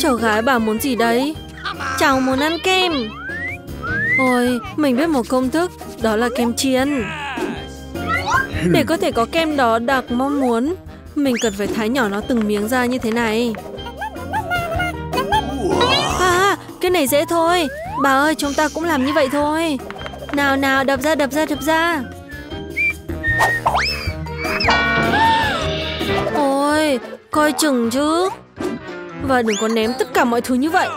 Cháu gái bà muốn gì đấy? Cháu muốn ăn kem. Ôi, mình biết một công thức, đó là kem chiên. Để có thể có kem đó đặc mong muốn, mình cần phải thái nhỏ nó từng miếng ra như thế này. À, cái này dễ thôi. Bà ơi, chúng ta cũng làm như vậy thôi. Nào nào, đập ra, đập ra, đập ra. Ôi, coi chừng chứ. Và đừng có ném tất cả mọi thứ như vậy.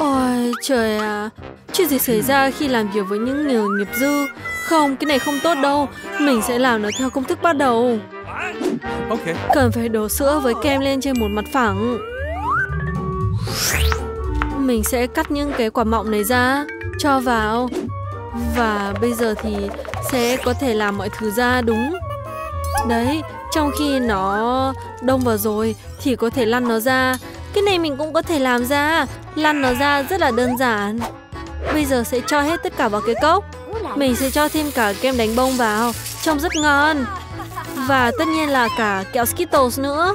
Ôi trời à Chuyện gì xảy ra khi làm việc với những người nghiệp dư? Không, cái này không tốt đâu. Mình sẽ làm nó theo công thức bắt đầu. Cần phải đổ sữa với kem lên trên một mặt phẳng. Mình sẽ cắt những cái quả mọng này ra Cho vào. Và bây giờ thì sẽ có thể làm mọi thứ ra đúng Đấy, trong khi nó đông vào rồi thì có thể lăn nó ra. Cái này mình cũng có thể làm ra. Lăn nó ra rất là đơn giản. Bây giờ sẽ cho hết tất cả vào cái cốc. Mình sẽ cho thêm cả kem đánh bông vào Trông rất ngon. Và tất nhiên là cả kẹo Skittles nữa.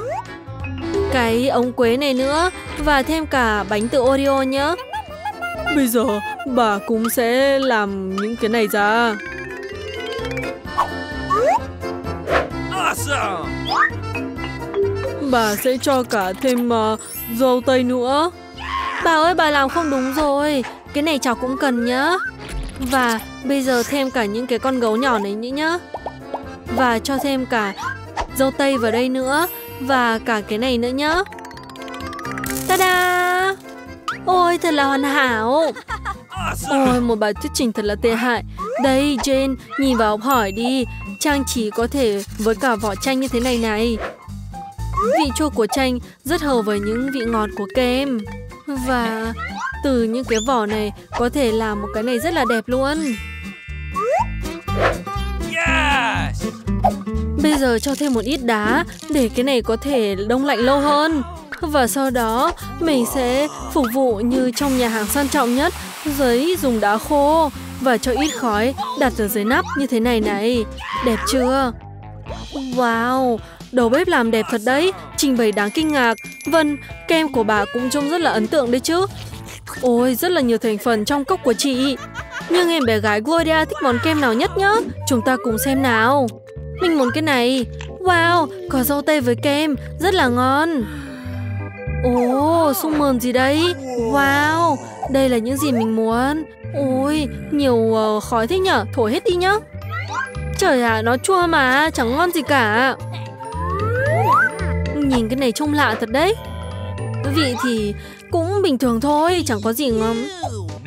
Cái ống quế này nữa Và thêm cả bánh từ Oreo nhé Bây giờ bà cũng sẽ làm những cái này ra. Dạ. Bà sẽ cho cả thêm uh, dâu tây nữa. Bà ơi bà làm không đúng rồi. Cái này cháu cũng cần nhá. Và bây giờ thêm cả những cái con gấu nhỏ này nữa nhá. Và cho thêm cả dâu tây vào đây nữa. Và cả cái này nữa nhá. Ta-da! Ôi thật là hoàn hảo. Ôi một bài thuyết trình thật là tệ hại. Đây Jane nhìn vào hỏi đi. Trang trí có thể với cả vỏ chanh như thế này này. Vị chua của chanh rất hợp với những vị ngọt của kem. Và từ những cái vỏ này có thể làm một cái này rất là đẹp luôn. Yes. Bây giờ cho thêm một ít đá để cái này có thể đông lạnh lâu hơn. Và sau đó mình sẽ phục vụ như trong nhà hàng sang trọng nhất Giấy dùng đá khô và cho ít khói đặt ở dưới nắp như thế này này. Đẹp chưa? Wow, đầu bếp làm đẹp thật đấy. Trình bày đáng kinh ngạc. Vâng, kem của bà cũng trông rất là ấn tượng đấy chứ. Ôi, rất là nhiều thành phần trong cốc của chị. Nhưng em bé gái Gloria thích món kem nào nhất nhá? Chúng ta cùng xem nào. Mình muốn cái này. Wow, có rau tây với kem. Rất là ngon. Ồ, sung mờn gì đấy. Wow, đây là những gì mình muốn. Ôi, nhiều ờ, khói thế nhở? Thổi hết đi nhá. Trời ạ, nó chua mà, chẳng ngon gì cả. Nhìn cái này trông lạ thật đấy. Vị thì cũng bình thường thôi, chẳng có gì ngon.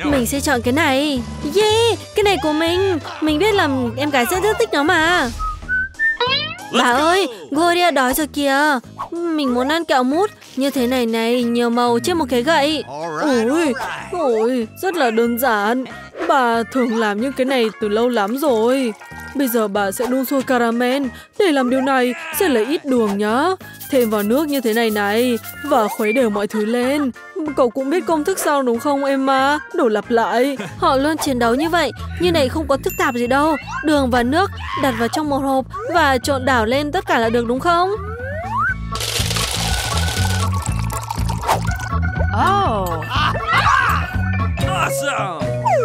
Mình sẽ chọn cái này. Yeah, cái này của mình. Mình biết là em gái sẽ rất thích nó mà. Bà ơi, Gloria đói rồi kìa mình muốn ăn kẹo mút. Như thế này này, nhiều màu trên một cái gậy. Ôi, ôi, rất là đơn giản. Bà thường làm những cái này từ lâu lắm rồi. Bây giờ bà sẽ đun sôi caramel. Để làm điều này sẽ lấy ít đường nhá. Thêm vào nước như thế này này Và khuấy đều mọi thứ lên. Cậu cũng biết công thức sao đúng không em Emma? Đổ lặp lại. Họ luôn chiến đấu như vậy. Như này không có thức tạp gì đâu. Đường và nước đặt vào trong một hộp Và trộn đảo lên tất cả là được đúng không? Awesome.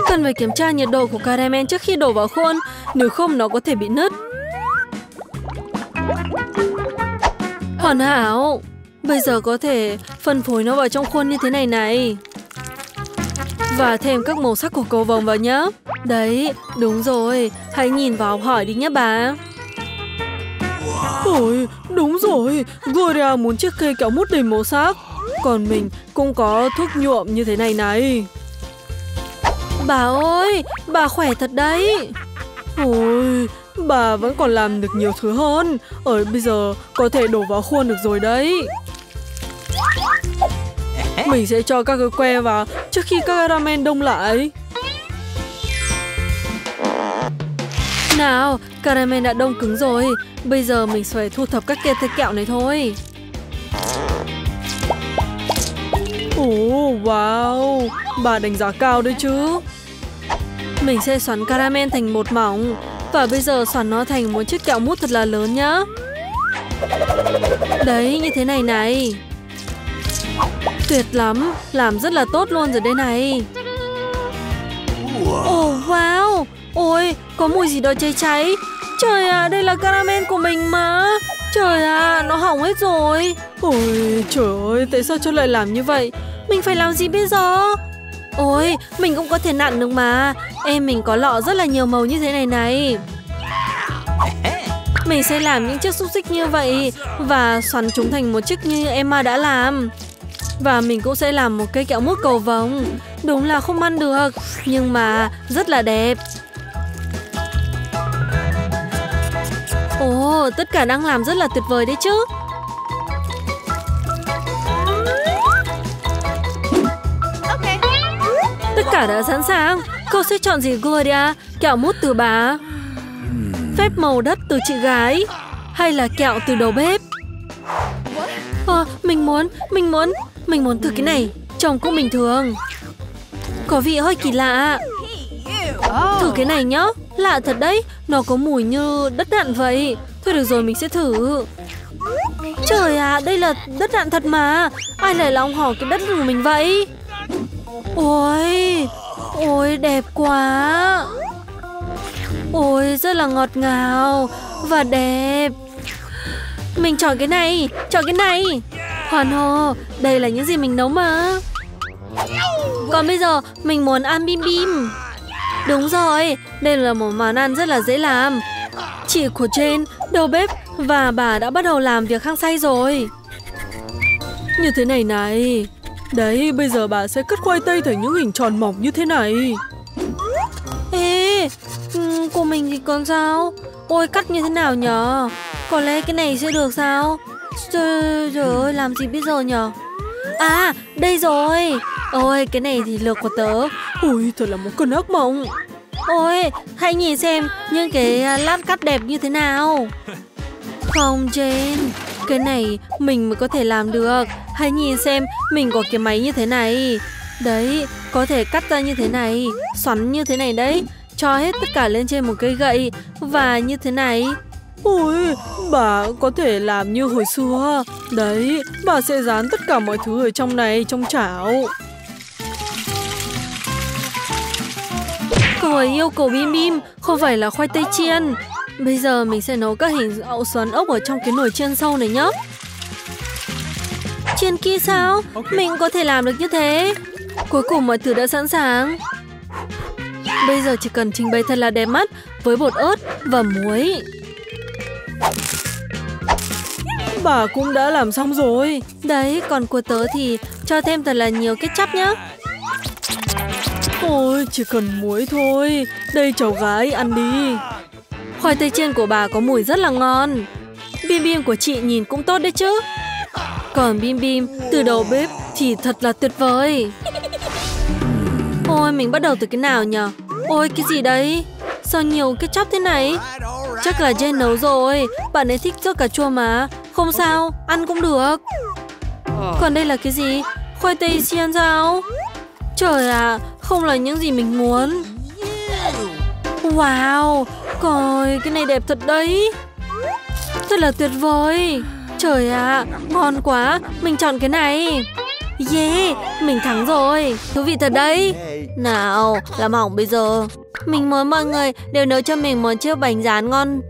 Cần phải kiểm tra nhiệt độ của caramel trước khi đổ vào khuôn Nếu không nó có thể bị nứt. Hoàn hảo. Bây giờ có thể phân phối nó vào trong khuôn như thế này này. Và thêm các màu sắc của cầu vồng vào nhé Đấy, đúng rồi. Hãy nhìn vào hỏi đi nhé bà. Ôi, đúng rồi. Gloria muốn chiếc cây kẹo mút đầy màu sắc Còn mình cũng có thuốc nhuộm như thế này này. Bà ơi, bà khỏe thật đấy. Ôi, bà vẫn còn làm được nhiều thứ hơn. Ở bây giờ có thể đổ vào khuôn được rồi đấy. Mình sẽ cho các cái que vào trước khi các caramel đông lại. Nào, caramel đã đông cứng rồi. Bây giờ mình phải thu thập các kia kẹo này thôi Ồ, wow, bà đánh giá cao đấy chứ Mình sẽ xoắn caramel thành một mỏng Và bây giờ xoắn nó thành một chiếc kẹo mút thật là lớn nhá Đấy, như thế này này Tuyệt lắm, làm rất là tốt luôn rồi đây này. Ồ oh, wow, ôi có mùi gì đó cháy cháy. Trời ạ, à, đây là caramel của mình mà. Trời ạ, à, nó hỏng hết rồi. Ôi trời ơi, tại sao cho lại làm như vậy? Mình phải làm gì bây giờ? Ôi, mình cũng có thể nặn được mà. Em mình có lọ rất là nhiều màu như thế này này. Mình sẽ làm những chiếc xúc xích như vậy và xoắn chúng thành một chiếc như Emma đã làm. Và mình cũng sẽ làm một cây kẹo mút cầu vồng. Đúng là không ăn được, nhưng mà rất là đẹp. Ồ, tất cả đang làm rất là tuyệt vời đấy chứ. Tất cả đã sẵn sàng. Cô sẽ chọn gì Gloria? Kẹo mút từ bà? Phép màu đất từ chị gái? Hay là kẹo từ đầu bếp? À, mình muốn, mình muốn, mình muốn thử cái này. Trông cũng bình thường. Có vị hơi kỳ lạ. Thử cái này nhá. Lạ thật đấy. Nó có mùi như đất đạn vậy. Thôi được rồi, mình sẽ thử. Trời à, đây là đất đạn thật mà. Ai lại lòng hỏi cái đất của mình vậy? Ôi, ôi đẹp quá. Ôi, rất là ngọt ngào và đẹp. Mình chọn cái này, chọn cái này. Hoàn hồ, đây là những gì mình nấu mà. Còn bây giờ, mình muốn ăn bim bim. Đúng rồi, đây là một món ăn rất là dễ làm. Chị của trên, đầu bếp và bà đã bắt đầu làm việc hăng say rồi. Như thế này này, Đấy, bây giờ bà sẽ cắt khoai tây thành những hình tròn mỏng như thế này. Ê, ừ, của mình thì còn sao? Ôi, cắt như thế nào nhở? Có lẽ cái này sẽ được sao? Trời, trời ơi, làm gì bây giờ nhở? À, đây rồi. Ôi, cái này thì lược của tớ. Ui, thật là một cơn ác mộng. Ôi, hãy nhìn xem những cái lát cắt đẹp như thế nào. Không, Jane, cái này mình mới có thể làm được. Hãy nhìn xem mình có cái máy như thế này. Đấy, có thể cắt ra như thế này Xoắn như thế này đấy Cho hết tất cả lên trên một cây gậy Và như thế này. Ôi, bà có thể làm như hồi xưa. Đấy, bà sẽ dán tất cả mọi thứ ở trong này, trong chảo. Cậu ấy yêu cầu bim bim, không phải là khoai tây chiên. Bây giờ mình sẽ nấu các hình ậu xoắn ốc ở trong cái nồi chiên sâu này nhá. Chiên kia sao? Mình có thể làm được như thế. Cuối cùng mọi thứ đã sẵn sàng. Bây giờ chỉ cần trình bày thật là đẹp mắt với bột ớt và muối. Bà cũng đã làm xong rồi. Đấy, còn của tớ thì cho thêm thật là nhiều ketchup nhá. Ôi, chỉ cần muối thôi. Đây cháu gái, ăn đi. Khoai tây chiên của bà có mùi rất là ngon. Bim bim của chị nhìn cũng tốt đấy chứ. Còn bim bim từ đầu bếp thì thật là tuyệt vời. Ôi, mình bắt đầu từ cái nào nhỉ? Ôi, cái gì đấy? Sao nhiều cái chóc thế này? Chắc là Jane nấu rồi. Bạn ấy thích rớt cà chua mà. Không sao, ăn cũng được. Còn đây là cái gì? Khoai tây chiên sao? Trời ạ, à, không là những gì mình muốn. Wow, coi cái này đẹp thật đấy. Thật là tuyệt vời. Trời ạ, à, ngon quá. Mình chọn cái này. Yeah, mình thắng rồi. Thú vị thật đấy. Nào, làm hỏng bây giờ. Mình muốn mọi người đều nấu cho mình một chiếc bánh rán ngon.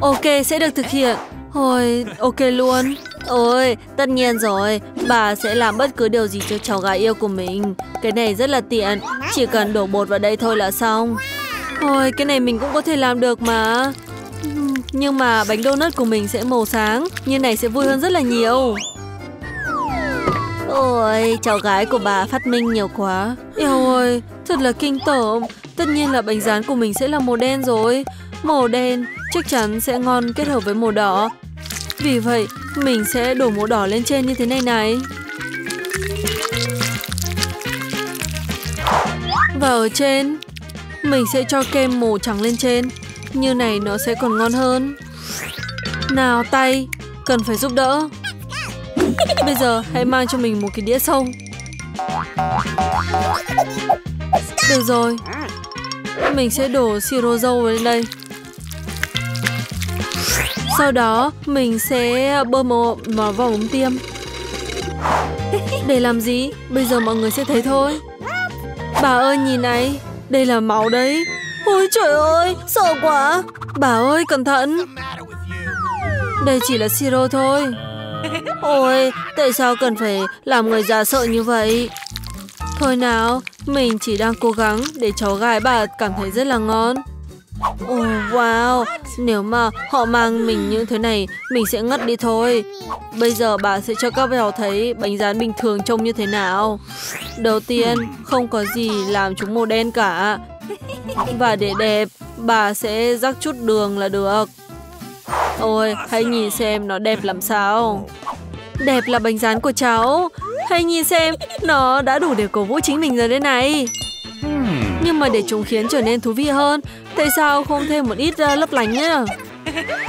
Ok, sẽ được thực hiện. Ôi, ok luôn. Ôi, tất nhiên rồi. Bà sẽ làm bất cứ điều gì cho cháu gái yêu của mình. Cái này rất là tiện. Chỉ cần đổ bột vào đây thôi là xong. Ôi, cái này mình cũng có thể làm được mà. Nhưng mà bánh donut của mình sẽ màu sáng, như này sẽ vui hơn rất là nhiều. Ôi, cháu gái của bà phát minh nhiều quá. Yêu ơi, thật là kinh tởm. Tất nhiên là bánh rán của mình sẽ là màu đen rồi. Màu đen chắc chắn sẽ ngon kết hợp với màu đỏ. Vì vậy, mình sẽ đổ màu đỏ lên trên như thế này này. Và ở trên mình sẽ cho kem màu trắng lên trên. Như này nó sẽ còn ngon hơn. Nào tay Cần phải giúp đỡ. Bây giờ hãy mang cho mình một cái đĩa sông. Được rồi. Mình sẽ đổ siro dâu vào lên đây. Sau đó mình sẽ bơm vào vào ống tiêm. Để làm gì? Bây giờ mọi người sẽ thấy thôi. Bà ơi nhìn này, đây là máu đấy. Ôi trời ơi, sợ quá. Bà ơi cẩn thận. Đây chỉ là siro thôi. Ôi, tại sao cần phải làm người già sợ như vậy? Thôi nào, mình chỉ đang cố gắng để cháu gái bà cảm thấy rất là ngon. Oh wow, nếu mà họ mang mình như thế này, mình sẽ ngất đi thôi. Bây giờ bà sẽ cho các bạn thấy bánh rán bình thường trông như thế nào. Đầu tiên, không có gì làm chúng màu đen cả. Và để đẹp, bà sẽ rắc chút đường là được. Ôi, hãy nhìn xem nó đẹp làm sao. Đẹp là bánh rán của cháu. Hãy nhìn xem, nó đã đủ để cổ vũ chính mình rồi đây này. Nhưng mà để chúng khiến trở nên thú vị hơn, tại sao không thêm một ít uh, lấp lánh nhá?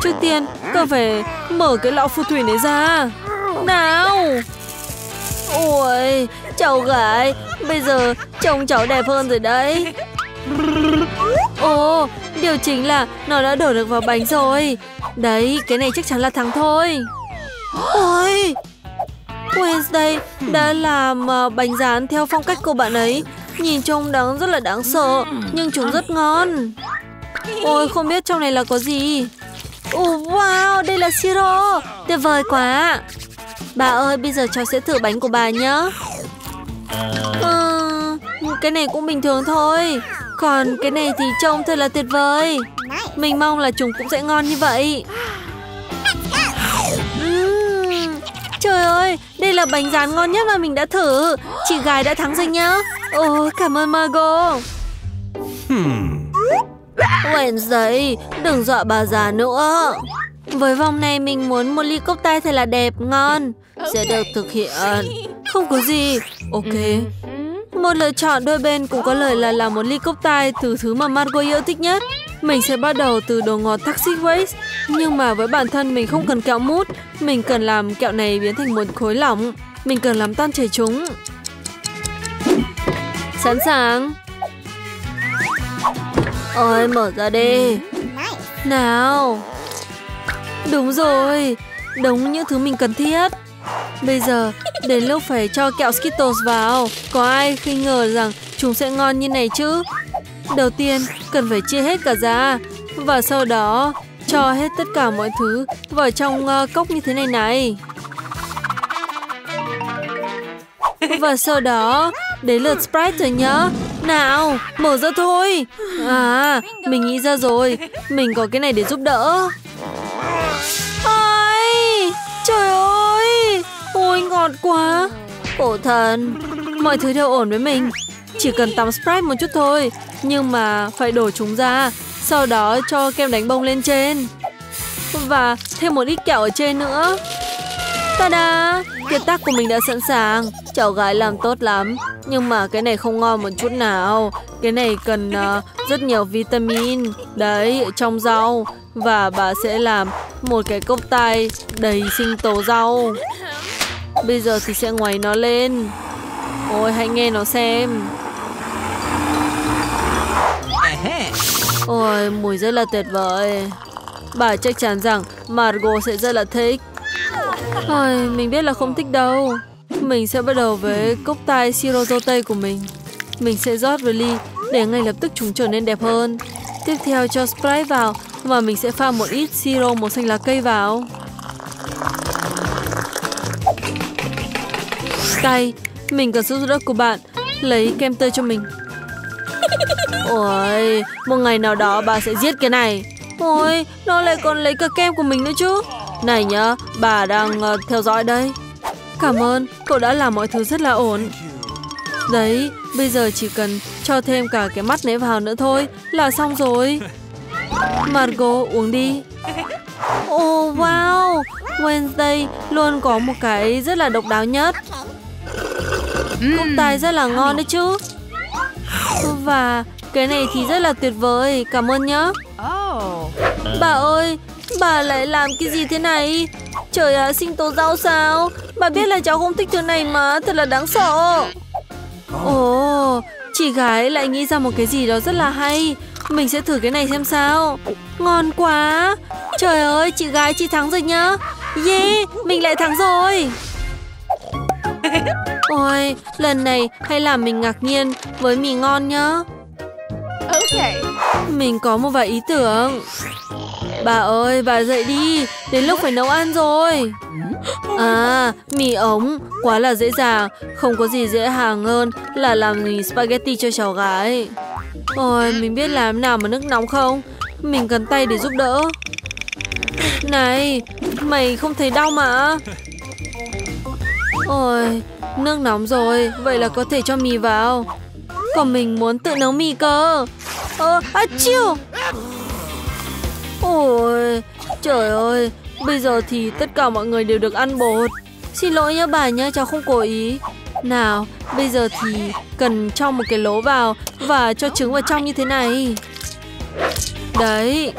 Trước tiên, cần phải mở cái lọ phù thủy này ra. Nào! Ôi, cháu gái, bây giờ trông cháu đẹp hơn rồi đấy. Ồ, điều chính là nó đã đổ được vào bánh rồi. Đấy, cái này chắc chắn là thắng thôi. Ôi, Wednesday đã làm ờ, bánh rán theo phong cách của bạn ấy. Nhìn trông đáng rất là đáng sợ, nhưng chúng rất ngon. Ôi, không biết trong này là có gì. Ồ, wow, đây là siro. Tuyệt vời quá. Bà ơi, bây giờ cháu sẽ thử bánh của bà nhé. à, ờ, cái này cũng bình thường thôi. Còn cái này thì trông thật là tuyệt vời. Mình mong là chúng cũng sẽ ngon như vậy. Trời ơi, đây là bánh rán ngon nhất mà mình đã thử. Chị gái đã thắng rồi nhá. Ồ, cảm ơn Margot. Wednesday, đừng dọa bà già nữa. Với vòng này mình muốn một ly cốc tay thật là đẹp, ngon. Sẽ được thực hiện. Không có gì. Ok. Một lựa chọn đôi bên cũng có lời là làm một ly cốc tai từ thứ mà Margot yêu thích nhất. Mình sẽ bắt đầu từ đồ ngọt Toxic Waste. Nhưng mà với bản thân mình không cần kẹo mút. Mình cần làm kẹo này biến thành một khối lỏng. Mình cần làm tan chảy chúng. Sẵn sàng. Ôi, mở ra đi. Nào. Đúng rồi. Đúng những thứ mình cần thiết. Bây giờ, đến lúc phải cho kẹo Skittles vào. Có ai khi ngờ rằng chúng sẽ ngon như này chứ? Đầu tiên, cần phải chia hết cả ra. Và sau đó, cho hết tất cả mọi thứ vào trong uh, cốc như thế này này. Và sau đó, đến lượt Sprite rồi nhá. Nào, mở ra thôi. À, mình nghĩ ra rồi. Mình có cái này để giúp đỡ. Ai, trời ơi. Ôi, ngọt quá. Khổ thần. Mọi thứ đều ổn với mình. Chỉ cần tắm Sprite một chút thôi. Nhưng mà phải đổ chúng ra. Sau đó cho kem đánh bông lên trên. Và thêm một ít kẹo ở trên nữa. Ta-da! Kiệt tác của mình đã sẵn sàng. Cháu gái làm tốt lắm. Nhưng mà cái này không ngon một chút nào. Cái này cần uh, rất nhiều vitamin. Đấy, trong rau. Và bà sẽ làm một cái cốc tay đầy sinh tố rau. Bây giờ thì sẽ ngoáy nó lên. Ôi, hãy nghe nó xem. Ôi, mùi rất là tuyệt vời. Bà chắc chắn rằng Margot sẽ rất là thích. Ôi, mình biết là không thích đâu. Mình sẽ bắt đầu với cốc tai siro tây của mình. Mình sẽ rót vào ly để ngay lập tức chúng trở nên đẹp hơn. Tiếp theo cho Sprite vào và mình sẽ pha một ít siro màu xanh lá cây vào. Tay, mình cần sự giúp đỡ của bạn. Lấy kem tươi cho mình. Ôi, một ngày nào đó bà sẽ giết cái này. Ôi, nó lại còn lấy cả kem của mình nữa chứ. Này nhá, bà đang uh, theo dõi đây. Cảm ơn, cậu đã làm mọi thứ rất là ổn. Đấy, bây giờ chỉ cần cho thêm cả cái mắt nế vào nữa thôi là xong rồi. Margot uống đi. Oh wow, Wednesday luôn có một cái rất là độc đáo nhất. Cốc tai rất là ngon đấy chứ. Và cái này thì rất là tuyệt vời, cảm ơn nhá. Bà ơi, bà lại làm cái gì thế này? Trời ạ, à, sinh tố rau sao? Bà biết là cháu không thích thứ này mà, thật là đáng sợ. Ồ, chị gái lại nghĩ ra một cái gì đó rất là hay. Mình sẽ thử cái này xem sao. Ngon quá. Trời ơi, chị gái chị thắng rồi nhá. Yeah, mình lại thắng rồi. Ôi, lần này hãy làm mình ngạc nhiên với mì ngon nhá. Okay. Mình có một vài ý tưởng. Bà ơi, bà dậy đi, đến lúc phải nấu ăn rồi. À, mì ống, quá là dễ dàng, không có gì dễ hàng hơn là làm mì spaghetti cho cháu gái. Ôi, mình biết làm nào mà nước nóng không? Mình cần tay để giúp đỡ. Này, mày không thấy đau mà. Ôi, nước nóng rồi, vậy là có thể cho mì vào. Còn mình muốn tự nấu mì cơ. Ơ, à chiêu. Ôi, trời ơi, bây giờ thì tất cả mọi người đều được ăn bột. Xin lỗi nhá bà nhá, cháu không cố ý. Nào, bây giờ thì cần cho một cái lỗ vào và cho trứng vào trong như thế này. Đấy.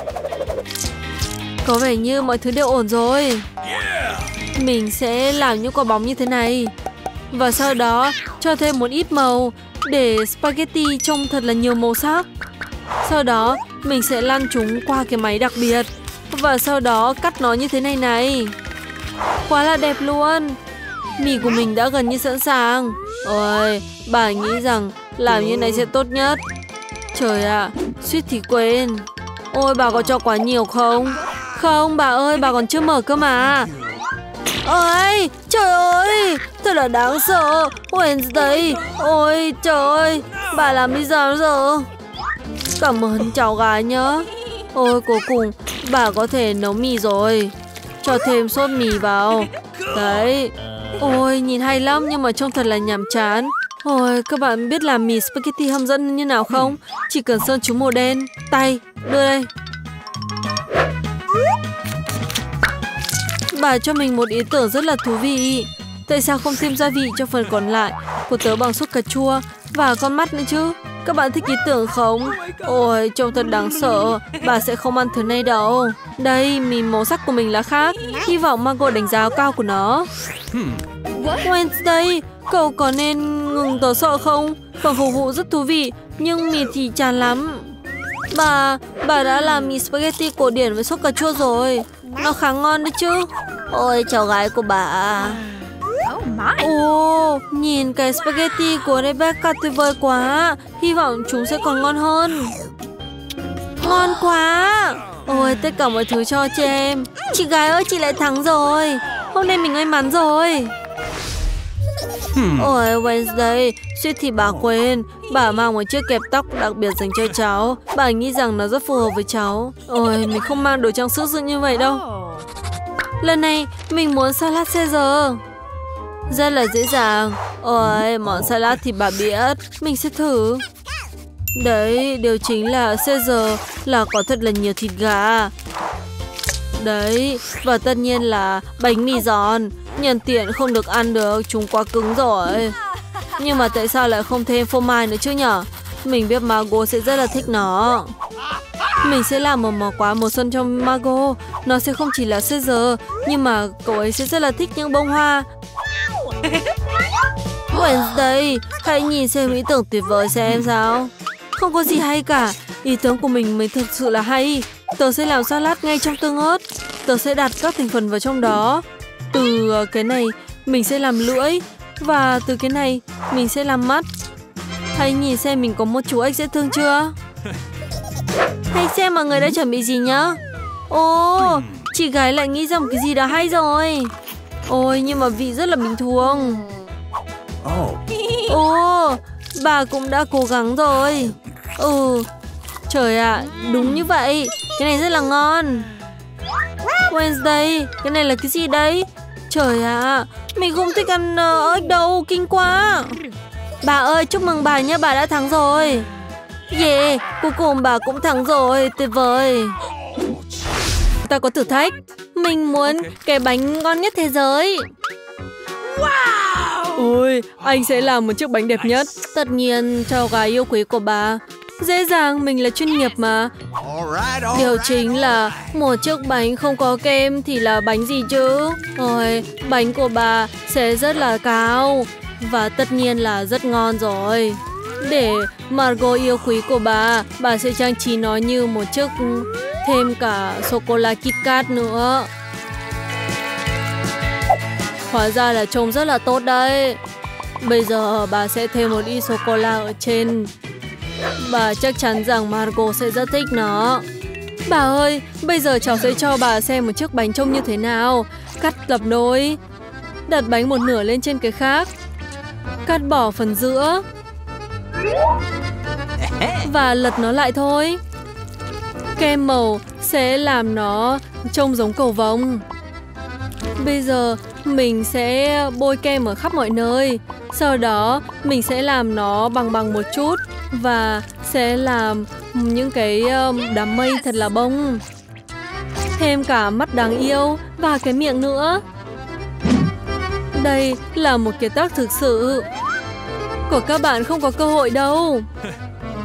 Có vẻ như mọi thứ đều ổn rồi. Mình sẽ làm những quả bóng như thế này. Và sau đó cho thêm một ít màu để spaghetti trông thật là nhiều màu sắc. Sau đó mình sẽ lăn chúng qua cái máy đặc biệt và sau đó cắt nó như thế này này. Quá là đẹp luôn. Mì của mình đã gần như sẵn sàng. Ôi, bà nghĩ rằng làm như này sẽ tốt nhất. Trời ạ, à, suýt thì quên. Ôi, bà có cho quá nhiều không? Không, bà ơi, bà còn chưa mở cơ mà. Ôi, trời ơi, thật là đáng sợ. Wednesday, ôi trời ơi, bà làm đi sao giờ? Cảm ơn cháu gái nhá. Ôi, cuối cùng bà có thể nấu mì rồi. Cho thêm sốt mì vào. Đấy. Ôi, nhìn hay lắm nhưng mà trông thật là nhàm chán. Ôi, các bạn biết làm mì spaghetti hấp dẫn như nào không? Chỉ cần sơn chúng màu đen. Tay, đưa đây. Bà cho mình một ý tưởng rất là thú vị. Tại sao không thêm gia vị cho phần còn lại của tớ bằng sốt cà chua và con mắt nữa chứ? Các bạn thích ý tưởng không? Ôi, trông thật đáng sợ. Bà sẽ không ăn thứ này đâu. Đây, mì màu sắc của mình là khác. Hy vọng Margot đánh giá cao của nó. Wednesday, cậu có nên ngừng tớ sợ không? Phần phục vụ rất thú vị, nhưng mì thì chán lắm. Bà, bà đã làm mì spaghetti cổ điển với sốt cà chua rồi. Nó khá ngon đấy chứ. Ôi, cháu gái của bà. Oh my. Ồ, nhìn cái spaghetti của Rebecca tuyệt vời quá. Hy vọng chúng sẽ còn ngon hơn. Ngon quá. Ôi, tất cả mọi thứ cho chị em. Chị gái ơi, chị lại thắng rồi. Hôm nay mình may mắn rồi. Ôi, Wednesday, suýt thì bà quên. Bà mang một chiếc kẹp tóc đặc biệt dành cho cháu. Bà nghĩ rằng nó rất phù hợp với cháu. Ôi, mình không mang đồ trang sức dự như vậy đâu. Lần này, mình muốn salad Caesar. Rất là dễ dàng. Ôi, món salad thì bà biết. Mình sẽ thử. Đấy, điều chính là Caesar là có thật là nhiều thịt gà. Đấy, và tất nhiên là bánh mì giòn. Nhân tiện không được ăn được, chúng quá cứng rồi. Nhưng mà tại sao lại không thêm phô mai nữa chứ nhở? Mình biết Mago sẽ rất là thích nó. Mình sẽ làm một món quà mùa xuân cho Mago Nó sẽ không chỉ là Caesar, nhưng mà cậu ấy sẽ rất là thích những bông hoa. Wednesday, hãy nhìn xem ý tưởng tuyệt vời xem sao. Không có gì hay cả, ý tưởng của mình mới thực sự là hay. Tớ sẽ làm salad ngay trong tương ớt. Tớ sẽ đặt các thành phần vào trong đó. Từ ờ, cái này, mình sẽ làm lưỡi. Và từ cái này, mình sẽ làm mắt. Hãy nhìn xem mình có một chú ếch dễ thương chưa? Hãy xem mọi người đã chuẩn bị gì nhá. Ồ, chị gái lại nghĩ ra một cái gì đó hay rồi. Ôi, nhưng mà vị rất là bình thường. Oh. Ồ, bà cũng đã cố gắng rồi. Ừ, trời ạ, à, đúng như vậy. Cái này rất là ngon. Wednesday, cái này là cái gì đấy? Trời ạ, à, mình không thích ăn uh, ếch đâu, kinh quá. Bà ơi, chúc mừng bà nhé, bà đã thắng rồi. Yeah, cuối cùng bà cũng thắng rồi, tuyệt vời. Ta có thử thách. Mình muốn cái bánh ngon nhất thế giới. Ôi, anh sẽ làm một chiếc bánh đẹp nhất. Tất nhiên, cho gái yêu quý của bà. Dễ dàng, mình là chuyên nghiệp mà. Điều chính là một chiếc bánh không có kem thì là bánh gì chứ? Ôi, bánh của bà sẽ rất là cao. Và tất nhiên là rất ngon rồi. Để Margot yêu quý của bà, bà sẽ trang trí nó như một chiếc thêm cả sô-cô-la KitKat nữa. Hóa ra là trông rất là tốt đấy. Bây giờ bà sẽ thêm một ít sô-cô-la ở trên. Bà chắc chắn rằng Margot sẽ rất thích nó. Bà ơi, bây giờ cháu sẽ cho bà xem một chiếc bánh trông như thế nào. Cắt lập đôi. Đặt bánh một nửa lên trên cái khác. Cắt bỏ phần giữa. Và lật nó lại thôi. Kem màu sẽ làm nó trông giống cầu vồng. Bây giờ mình sẽ bôi kem ở khắp mọi nơi. Sau đó mình sẽ làm nó bằng bằng một chút và sẽ làm những cái um, đám mây thật là bông. Thêm cả mắt đáng yêu và cái miệng nữa. Đây là một kiệt tác thực sự. Của các bạn không có cơ hội đâu.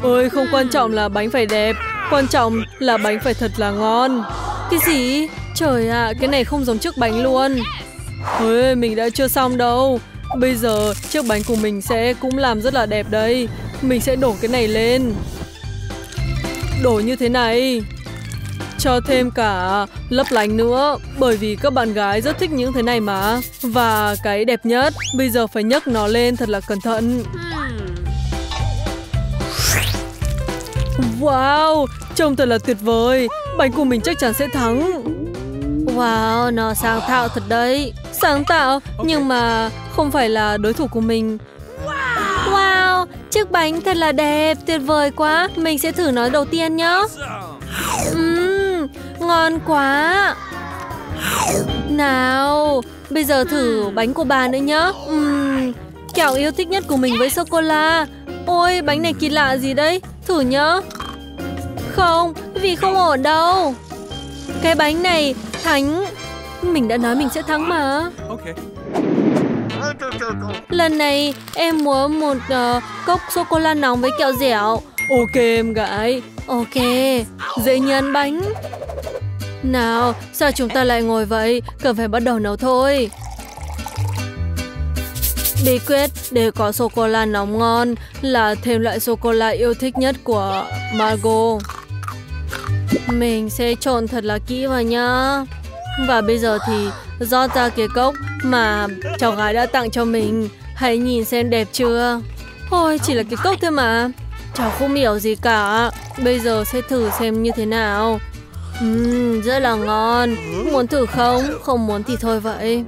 Ôi, không quan trọng là bánh phải đẹp, quan trọng là bánh phải thật là ngon. Cái gì? Trời ạ, à, cái này không giống chiếc bánh luôn. Ôi, mình đã chưa xong đâu. Bây giờ chiếc bánh của mình sẽ cũng làm rất là đẹp đây. Mình sẽ đổ cái này lên. Đổ như thế này. Cho thêm cả lấp lánh nữa Bởi vì các bạn gái rất thích những thế này mà. Và cái đẹp nhất Bây giờ phải nhấc nó lên thật là cẩn thận. Wow, trông thật là tuyệt vời. Bánh của mình chắc chắn sẽ thắng. Wow, nó sáng tạo thật đấy. Sáng tạo, nhưng mà không phải là đối thủ của mình chiếc bánh thật là đẹp, tuyệt vời quá. Mình sẽ thử nó đầu tiên nhé uhm, Ngon quá. Nào, bây giờ thử bánh của bà nữa nhé uhm, Kẹo yêu thích nhất của mình với sô-cô-la. Ôi, bánh này kỳ lạ gì đấy. Thử nhá. Không, vì không ổn đâu. Cái bánh này thánh Mình đã nói mình sẽ thắng mà. Okay. Lần này em muốn một uh, cốc sô-cô-la nóng với kẹo dẻo. Ok em gái. Ok, dễ nhân bánh. Nào, sao chúng ta lại ngồi vậy? Cần phải bắt đầu nấu thôi. Bí quyết để có sô-cô-la nóng ngon là thêm loại sô-cô-la yêu thích nhất của Margot. Mình sẽ trộn thật là kỹ vào nhá. Và bây giờ thì rót ra cái cốc mà cháu gái đã tặng cho mình. Hãy nhìn xem đẹp chưa. Ôi, chỉ là cái cốc thôi mà. Cháu không hiểu gì cả. Bây giờ sẽ thử xem như thế nào. Uhm, rất là ngon. Muốn thử không? Không muốn thì thôi vậy.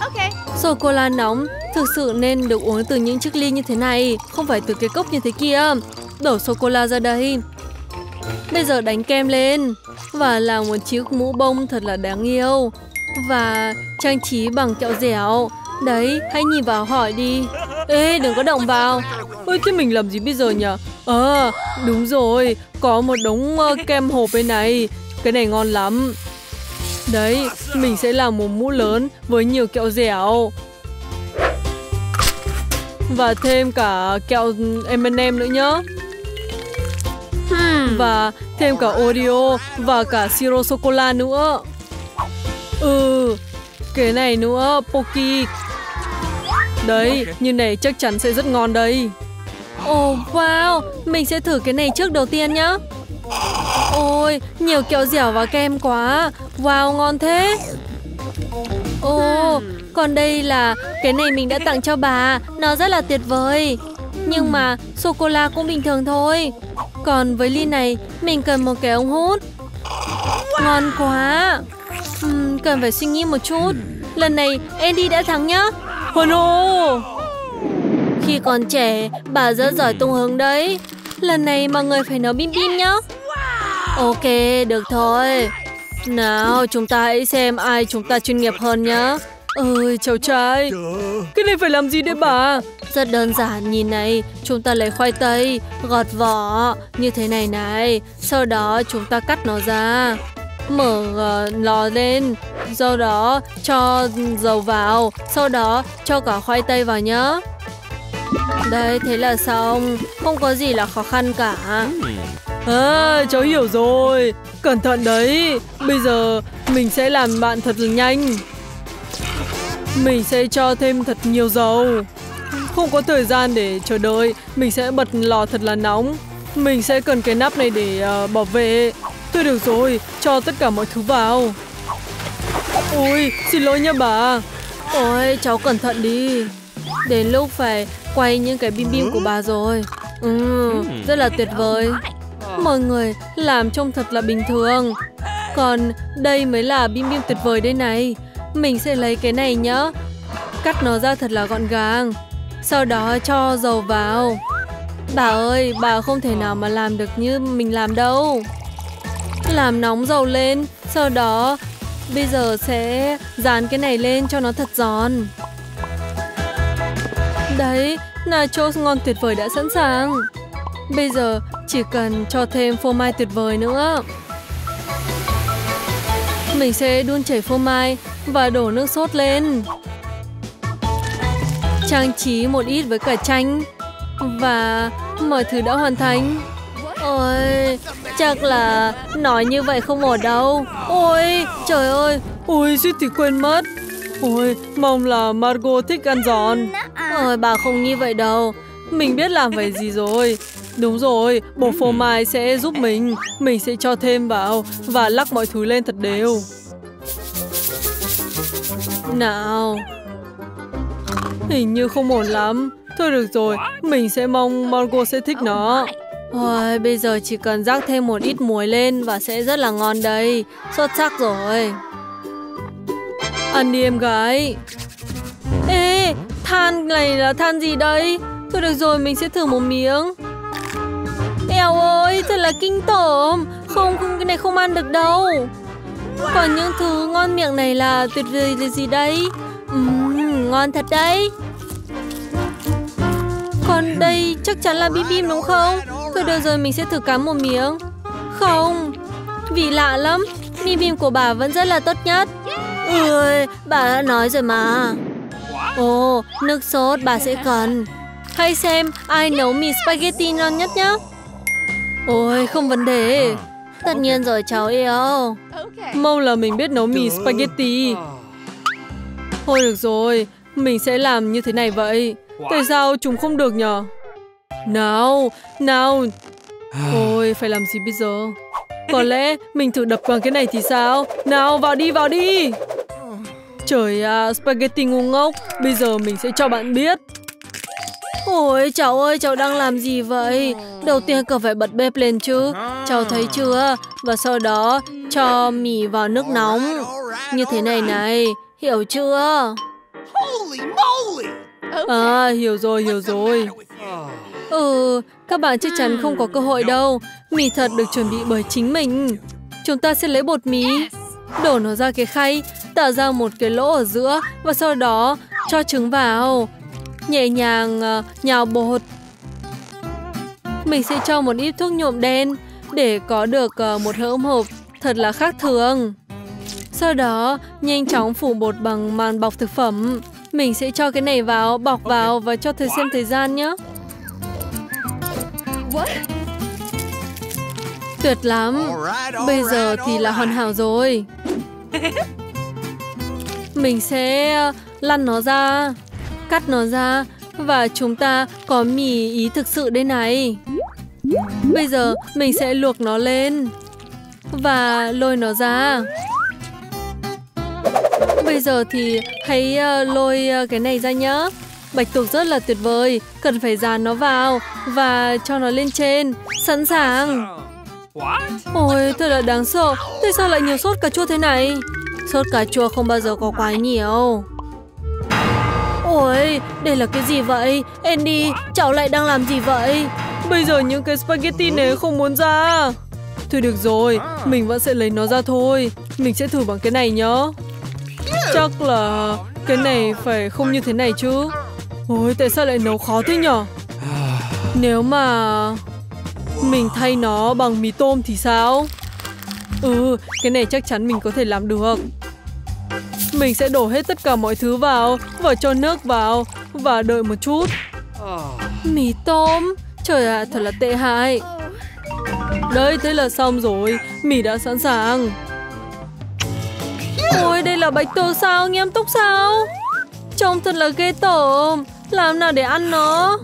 Okay. Sô-cô-la nóng thực sự nên được uống từ những chiếc ly như thế này, không phải từ cái cốc như thế kia. Đổ sô-cô-la ra đây. Bây giờ đánh kem lên và làm một chiếc mũ bông thật là đáng yêu. Và trang trí bằng kẹo dẻo. Đấy, hãy nhìn vào hỏi đi. Ê, đừng có động vào. Ôi, thế mình làm gì bây giờ nhỉ? À, đúng rồi, có một đống uh, kem hộp bên này. Cái này ngon lắm. Đấy, mình sẽ làm một mũ lớn với nhiều kẹo dẻo. Và thêm cả kẹo M&M nữa nhá. Hmm. Và thêm cả Oreo và cả siro sô-cô-la nữa. Ừ, cái này nữa, Pocky. Đấy, như này chắc chắn sẽ rất ngon đây. Ồ, oh, wow, mình sẽ thử cái này trước đầu tiên nhá. Ôi, nhiều kẹo dẻo và kem quá. Wow, ngon thế. Ồ, còn đây là cái này mình đã tặng cho bà. Nó rất là tuyệt vời. Nhưng mà sô-cô-la cũng bình thường thôi. Còn với ly này, mình cần một cái ống hút. Ngon quá. Cần phải suy nghĩ một chút. Lần này Andy đã thắng nhá. Oh no! Khi còn trẻ, bà rất giỏi tung hứng đấy. Lần này mọi người phải nói bim bim nhá. Ok, được thôi. Nào, chúng ta hãy xem ai chúng ta chuyên nghiệp hơn nhá. Ơi, cháu trai. Cái này phải làm gì đấy bà? Rất đơn giản, nhìn này. Chúng ta lấy khoai tây, gọt vỏ, như thế này này. Sau đó chúng ta cắt nó ra. Mở uh, lò lên. Sau đó cho dầu vào. Sau đó cho cả khoai tây vào nhá. Đây, thế là xong. Không có gì là khó khăn cả. Ừ. À, cháu hiểu rồi. Cẩn thận đấy. Bây giờ mình sẽ làm bạn thật là nhanh. Mình sẽ cho thêm thật nhiều dầu. Không có thời gian để chờ đợi. Mình sẽ bật lò thật là nóng. Mình sẽ cần cái nắp này để uh, bảo vệ. Thôi được rồi, cho tất cả mọi thứ vào. Ôi, xin lỗi nha bà. Ôi, cháu cẩn thận đi. Đến lúc phải quay những cái bim bim của bà rồi. Ừ, rất là tuyệt vời. Mọi người làm trông thật là bình thường. Còn đây mới là bim bim tuyệt vời đây này. Mình sẽ lấy cái này nhá. Cắt nó ra thật là gọn gàng. Sau đó cho dầu vào. Bà ơi, bà không thể nào mà làm được như mình làm đâu. Làm nóng dầu lên, sau đó bây giờ sẽ dán cái này lên cho nó thật giòn. Đấy, nachos ngon tuyệt vời đã sẵn sàng. Bây giờ chỉ cần cho thêm phô mai tuyệt vời nữa. Mình sẽ đun chảy phô mai và đổ nước sốt lên. Trang trí một ít với cả chanh và mọi thứ đã hoàn thành. Ôi, chắc là nói như vậy không ổn đâu. Ôi, trời ơi, ôi suýt thì quên mất. Ôi, mong là Margot thích ăn giòn. Ôi, bà không như vậy đâu. Mình biết làm vậy gì rồi. Đúng rồi, bột phô mai sẽ giúp mình. Mình sẽ cho thêm vào và lắc mọi thứ lên thật đều. Nào. Hình như không ổn lắm. Thôi được rồi, mình sẽ mong Margot sẽ thích nó. Ôi, bây giờ chỉ cần rắc thêm một ít muối lên và sẽ rất là ngon đây. Xuất sắc rồi. Ăn đi em gái. Ê, than này là than gì đây? Thôi được rồi, mình sẽ thử một miếng. Eo ơi, thật là kinh tởm. Không, không cái này không ăn được đâu. Còn những thứ ngon miệng này là tuyệt vời là gì đây? Uhm, ngon thật đấy. Còn đây chắc chắn là bim bim đúng không? Thôi được rồi mình sẽ thử cắn một miếng. Không, vị lạ lắm. Bim bim của bà vẫn rất là tốt nhất. Ui, bà đã nói rồi mà. Ồ, nước sốt bà sẽ cần. Hay xem ai nấu mì spaghetti ngon nhất nhá. Ôi, không vấn đề. Tất nhiên rồi cháu yêu. Mong là mình biết nấu mì spaghetti. Thôi được rồi, mình sẽ làm như thế này vậy. Tại sao chúng không được nhở? Nào, nào. Ôi, phải làm gì bây giờ? Có lẽ mình thử đập bằng cái này thì sao? Nào, vào đi, vào đi. Trời à, spaghetti ngu ngốc. Bây giờ mình sẽ cho bạn biết. Ôi, cháu ơi, cháu đang làm gì vậy? Đầu tiên cần phải bật bếp lên chứ. Cháu thấy chưa? Và sau đó cho mì vào nước nóng. Như thế này này, hiểu chưa? À, hiểu rồi, hiểu rồi. Ừ, các bạn chắc chắn không có cơ hội đâu. Mì thật được chuẩn bị bởi chính mình. Chúng ta sẽ lấy bột mì, đổ nó ra cái khay, tạo ra một cái lỗ ở giữa và sau đó cho trứng vào. Nhẹ nhàng ờ, nhào bột. Mình sẽ cho một ít thuốc nhuộm đen để có được ờ, một hỗn hợp thật là khác thường. Sau đó, nhanh chóng phủ bột bằng màn bọc thực phẩm. Mình sẽ cho cái này vào, bọc vào và cho thầy xem thời gian nhé. Tuyệt lắm. Bây giờ thì là hoàn hảo rồi. Mình sẽ ờ, lăn nó ra, cắt nó ra và chúng ta có mì ý thực sự đây này. Bây giờ mình sẽ luộc nó lên và lôi nó ra. Bây giờ thì hãy ờ, lôi ờ, cái này ra nhá. Bạch tuộc rất là tuyệt vời, cần phải dàn nó vào và cho nó lên trên. Sẵn sàng. Ôi, thật là đáng sợ. Tại sao lại nhiều sốt cà chua thế này? Sốt cà chua không bao giờ có quá nhiều. Ôi, đây là cái gì vậy? Andy, cháu lại đang làm gì vậy? Bây giờ những cái spaghetti này không muốn ra. Thôi được rồi, mình vẫn sẽ lấy nó ra thôi. Mình sẽ thử bằng cái này nhá. Chắc là cái này phải không như thế này chứ. Ôi, tại sao lại nấu khó thế nhở? Nếu mà mình thay nó bằng mì tôm thì sao? Ừ, cái này chắc chắn mình có thể làm được. Mình sẽ đổ hết tất cả mọi thứ vào và cho nước vào và đợi một chút. Mì tôm? Trời ạ, thật là tệ hại. đây thế là xong rồi. Mì đã sẵn sàng. Ôi, đây là bạch tuộc sao? Nghiêm túc sao? Trông thật là ghê tởm. Làm nào để ăn nó?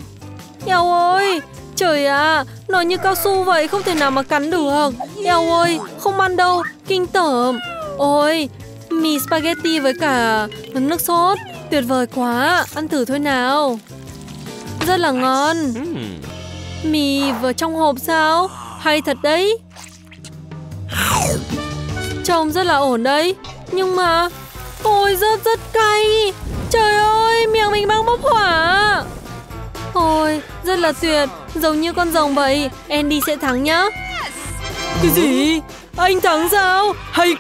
Eo ơi, trời ạ, nó như cao su vậy, không thể nào mà cắn được. Eo ơi, không ăn đâu, kinh tởm. Ôi, mì spaghetti với cả nước sốt. Tuyệt vời quá, ăn thử thôi nào. Rất là ngon. Mì vào trong hộp sao? Hay thật đấy. Trông rất là ổn đấy. Nhưng mà... Ôi rất rất cay. Trời ơi, miệng mình đang bốc hỏa. Ôi, rất là tuyệt. Giống như con rồng vậy. Andy sẽ thắng nhá. Cái gì? Anh thắng sao? Hay quá.